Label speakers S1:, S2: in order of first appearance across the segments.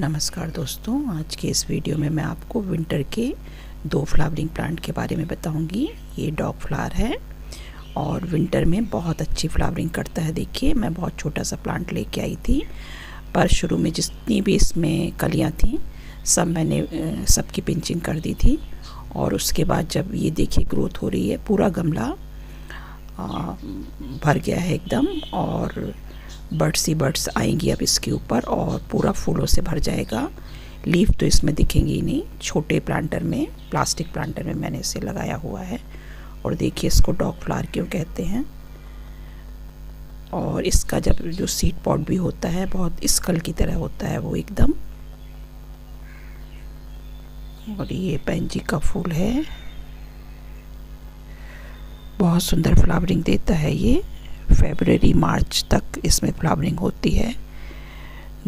S1: नमस्कार दोस्तों, आज के इस वीडियो में मैं आपको विंटर के दो फ्लावरिंग प्लांट के बारे में बताऊँगी। ये डॉग फ्लावर है और विंटर में बहुत अच्छी फ्लावरिंग करता है। देखिए, मैं बहुत छोटा सा प्लांट लेके आई थी, पर शुरू में जितनी भी इसमें कलियाँ थी, सब मैंने सबकी पिंचिंग कर दी थी और उसके बाद जब ये देखिए ग्रोथ हो रही है, पूरा गमला भर गया है एकदम और बर्ड्स ही बर्ड्स आएँगी अब इसके ऊपर और पूरा फूलों से भर जाएगा। लीफ तो इसमें दिखेंगी ही नहीं। छोटे प्लांटर में, प्लास्टिक प्लांटर में मैंने इसे लगाया हुआ है। और देखिए इसको डॉग फ्लावर क्यों कहते हैं। और इसका जब जो सीड पॉट भी होता है, बहुत स्कल की तरह होता है वो एकदम। और ये पैंजी का फूल है। बहुत सुंदर फ्लावरिंग देता है ये। फेबररी मार्च तक इसमें फ्लावरिंग होती है।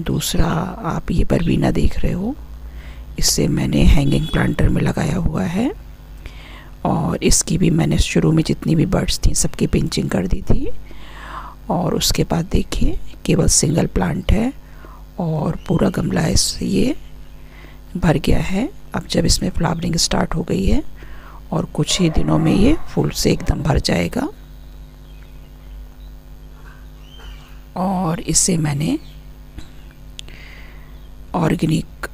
S1: दूसरा, आप ये परवीना देख रहे हो, इससे मैंने हैंगिंग प्लांटर में लगाया हुआ है और इसकी भी मैंने शुरू में जितनी भी बर्ड्स थी, सबकी पिंचिंग कर दी थी। और उसके बाद देखिए, केवल सिंगल प्लांट है और पूरा गमला इस ये भर गया है। अब जब इसमें फ्लावरिंग स्टार्ट हो गई है और कुछ ही दिनों में ये फूल से एकदम भर जाएगा। और इसे मैंने ऑर्गेनिक,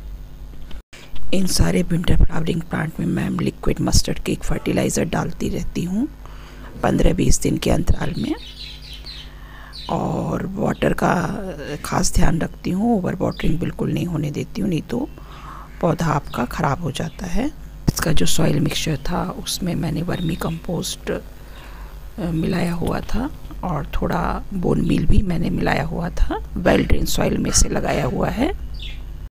S1: इन सारे विंटर फ्लावरिंग प्लांट में मैं लिक्विड मस्टर्ड केक फर्टिलाइज़र डालती रहती हूँ पंद्रह बीस दिन के अंतराल में। और वाटर का ख़ास ध्यान रखती हूँ, ओवर वाटरिंग बिल्कुल नहीं होने देती हूँ, नहीं तो पौधा आपका ख़राब हो जाता है। इसका जो सॉइल मिक्सचर था, उसमें मैंने वर्मी कंपोस्ट मिलाया हुआ था और थोड़ा बोन मील भी मैंने मिलाया हुआ था। वेल ड्रेन सॉइल में से लगाया हुआ है।